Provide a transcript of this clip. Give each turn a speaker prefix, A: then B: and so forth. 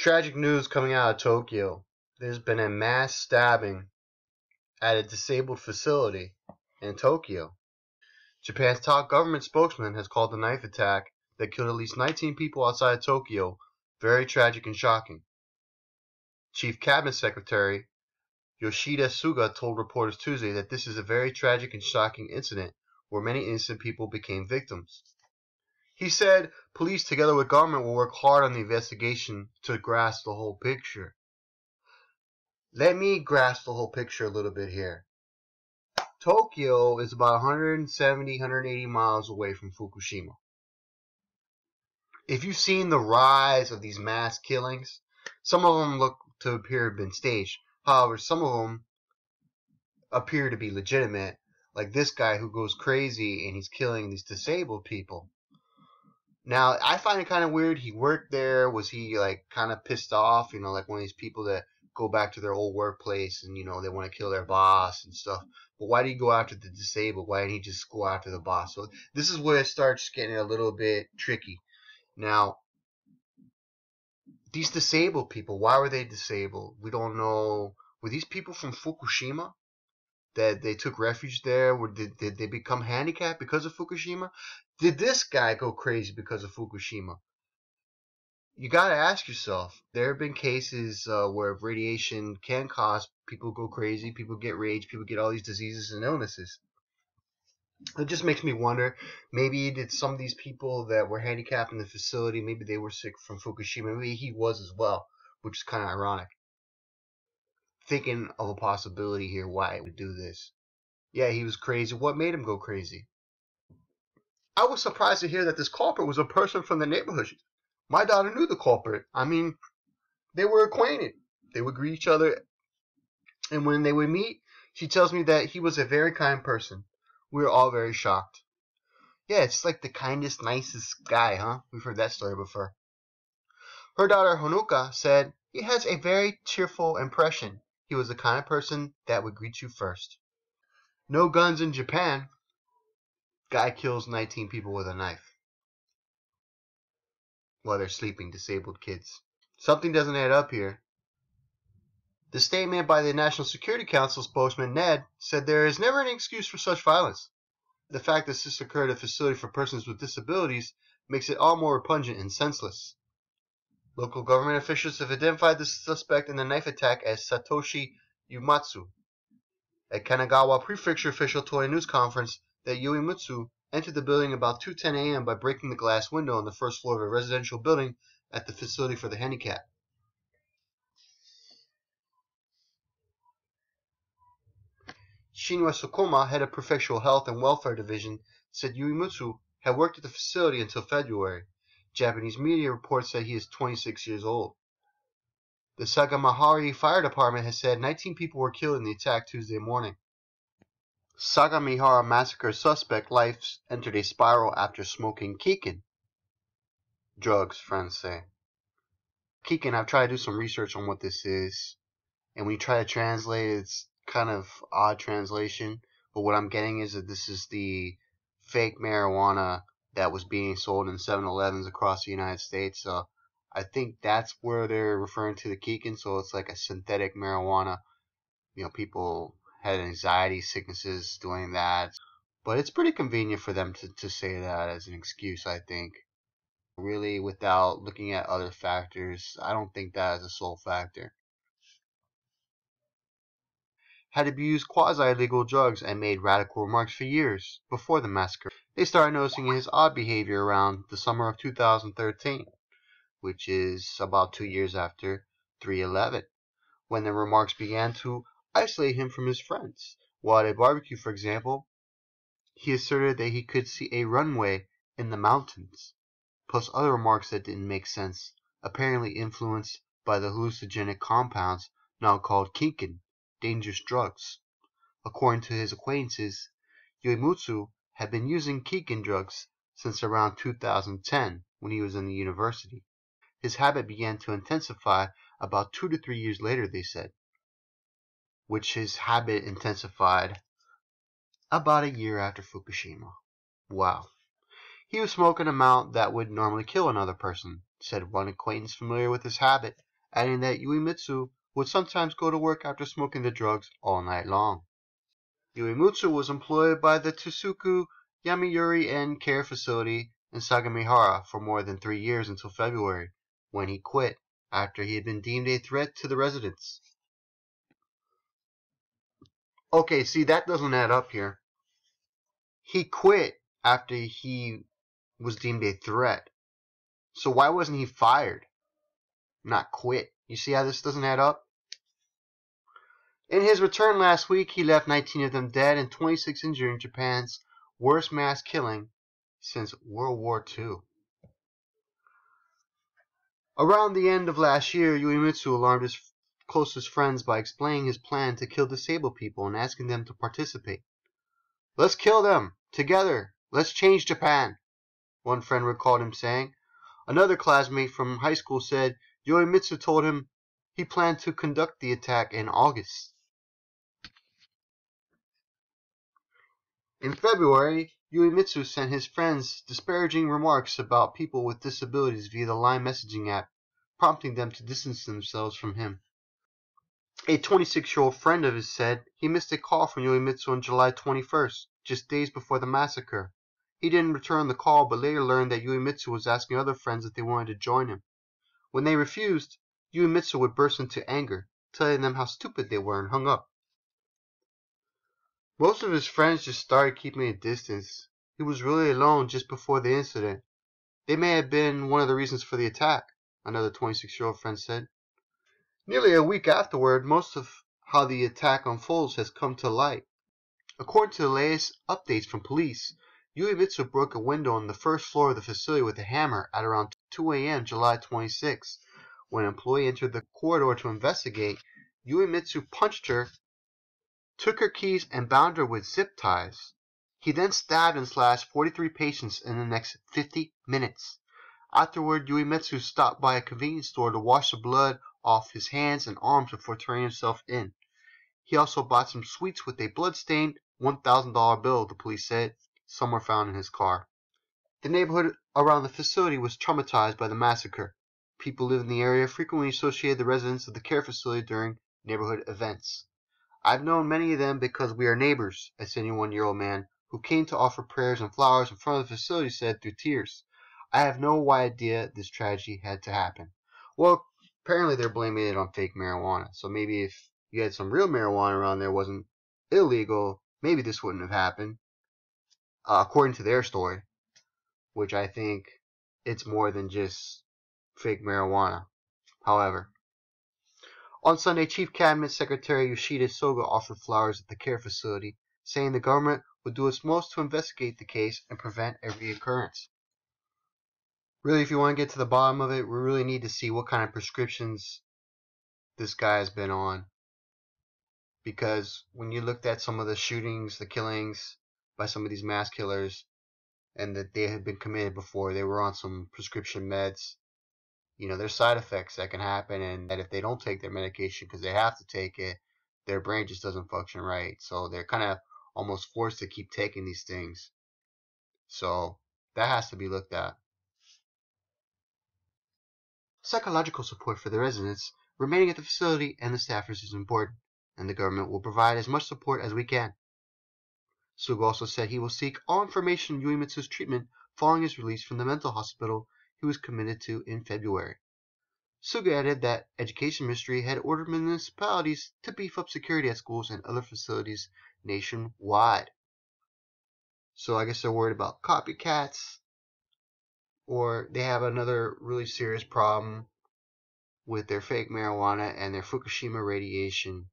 A: Tragic news coming out of Tokyo. There's been a mass stabbing at a disabled facility in Tokyo. Japan's top government spokesman has called the knife attack that killed at least 19 people outside of Tokyo very tragic and shocking. Chief Cabinet Secretary Yoshihide Suga told reporters Tuesday that this is a very tragic and shocking incident where many innocent people became victims. He said police together with government will work hard on the investigation to grasp the whole picture. Let me grasp the whole picture a little bit here. Tokyo is about 170, 180 miles away from Fukushima. If you've seen the rise of these mass killings, some of them look to appear to have been staged. However, some of them appear to be legitimate, like this guy who goes crazy and he's killing these disabled people. Now, I find it kind of weird. He worked there. Was he like kind of pissed off? You know, like one of these people that go back to their old workplace and you know they want to kill their boss and stuff. But why did he go after the disabled? Why didn't he just go after the boss? So this is where it starts getting a little bit tricky. Now, these disabled people, why were they disabled? We don't know. Were these people from Fukushima? That they took refuge there? Did, did they become handicapped because of Fukushima? Did this guy go crazy because of Fukushima? You gotta ask yourself. There have been cases uh, where radiation can cause people go crazy, people get rage, people get all these diseases and illnesses it just makes me wonder maybe did some of these people that were handicapped in the facility maybe they were sick from fukushima maybe he was as well which is kind of ironic thinking of a possibility here why he would do this yeah he was crazy what made him go crazy i was surprised to hear that this culprit was a person from the neighborhood my daughter knew the culprit i mean they were acquainted they would greet each other and when they would meet she tells me that he was a very kind person we were all very shocked. Yeah, it's like the kindest, nicest guy, huh? We've heard that story before. Her daughter Honoka said, He has a very cheerful impression. He was the kind of person that would greet you first. No guns in Japan. Guy kills 19 people with a knife while they're sleeping, disabled kids. Something doesn't add up here. The statement by the National Security Council spokesman Ned said there is never any excuse for such violence. The fact that this occurred at a facility for persons with disabilities makes it all more repugnant and senseless. Local government officials have identified the suspect in the knife attack as Satoshi Uematsu. A Kanagawa prefecture official told a news conference that Uematsu entered the building about 2:10 a.m. by breaking the glass window on the first floor of a residential building at the facility for the handicapped. Shinwa Sokoma, head of Prefectural Health and Welfare Division, said Uematsu had worked at the facility until February. Japanese media reports that he is 26 years old. The Sagamihara Fire Department has said 19 people were killed in the attack Tuesday morning. Sagamihara massacre suspect life entered a spiral after smoking kiken. Drugs, friends say. Kiken, I've tried to do some research on what this is, and when you try to translate it, it's kind of odd translation, but what I'm getting is that this is the fake marijuana that was being sold in 7-Elevens across the United States. So I think that's where they're referring to the Kiken. So it's like a synthetic marijuana. You know, people had anxiety, sicknesses doing that. But it's pretty convenient for them to, to say that as an excuse, I think. Really, without looking at other factors, I don't think that is a sole factor had abused quasi-legal drugs and made radical remarks for years before the massacre. They started noticing his odd behavior around the summer of 2013, which is about two years after 311, when the remarks began to isolate him from his friends. While at a barbecue, for example, he asserted that he could see a runway in the mountains, plus other remarks that didn't make sense, apparently influenced by the hallucinogenic compounds now called kiken dangerous drugs. According to his acquaintances, Uematsu had been using Kiken drugs since around 2010 when he was in the university. His habit began to intensify about two to three years later, they said, which his habit intensified about a year after Fukushima. Wow. He was smoking an amount that would normally kill another person, said one acquaintance familiar with his habit. adding that Uematsu would sometimes go to work after smoking the drugs all night long. Uematsu was employed by the Tsukuba Yomiuri End Care Facility in Sagamihara for more than three years until February, when he quit after he had been deemed a threat to the residents. Okay, see, that doesn't add up here. He quit after he was deemed a threat. So why wasn't he fired? Not quit. You see how this doesn't add up? In his return last week, he left 19 of them dead and 26 injured in Japan's worst mass killing since World War II. Around the end of last year, Uematsu alarmed his closest friends by explaining his plan to kill disabled people and asking them to participate. Let's kill them! Together! Let's change Japan! One friend recalled him saying. Another classmate from high school said Uematsu told him he planned to conduct the attack in August. In February, Uematsu sent his friends disparaging remarks about people with disabilities via the Line messaging app, prompting them to distance themselves from him. A 26-year-old friend of his said he missed a call from Uematsu on July 21st, just days before the massacre. He didn't return the call, but later learned that Uematsu was asking other friends if they wanted to join him. When they refused, Uematsu would burst into anger, telling them how stupid they were and hung up. Most of his friends just started keeping a distance. He was really alone just before the incident. They may have been one of the reasons for the attack, another 26-year-old friend said. Nearly a week afterward, most of how the attack unfolds has come to light. According to the latest updates from police, Uematsu broke a window on the first floor of the facility with a hammer at around 2 a.m. July 26. When an employee entered the corridor to investigate, Uematsu punched her took her keys and bound her with zip ties. He then stabbed and slashed 43 patients in the next 50 minutes. Afterward, Uematsu stopped by a convenience store to wash the blood off his hands and arms before turning himself in. He also bought some sweets with a blood-stained $1,000 bill, the police said. Some were found in his car. The neighborhood around the facility was traumatized by the massacre. People living in the area frequently associated the residents of the care facility during neighborhood events. I've known many of them because we are neighbors, a 71-year-old man who came to offer prayers and flowers in front of the facility said through tears. I have no idea this tragedy had to happen. Well, apparently they're blaming it on fake marijuana. So maybe if you had some real marijuana around there wasn't illegal, maybe this wouldn't have happened. Uh, according to their story, which I think it's more than just fake marijuana. However, on Sunday, Chief Cabinet Secretary Yoshihide Suga offered flowers at the care facility, saying the government would do its most to investigate the case and prevent a reoccurrence. Really, if you want to get to the bottom of it, we really need to see what kind of prescriptions this guy has been on. Because when you looked at some of the shootings, the killings by some of these mass killers, and that they had been committed before, they were on some prescription meds you know, there's side effects that can happen, and that if they don't take their medication because they have to take it, their brain just doesn't function right. So they're kind of almost forced to keep taking these things. So that has to be looked at. Psychological support for the residents remaining at the facility and the staffers is important, and the government will provide as much support as we can. Suga also said he will seek all information on Uematsu's treatment following his release from the mental hospital he was committed to in February. Suga added that Education Ministry had ordered municipalities to beef up security at schools and other facilities nationwide. So I guess they're worried about copycats, or they have another really serious problem with their fake marijuana and their Fukushima radiation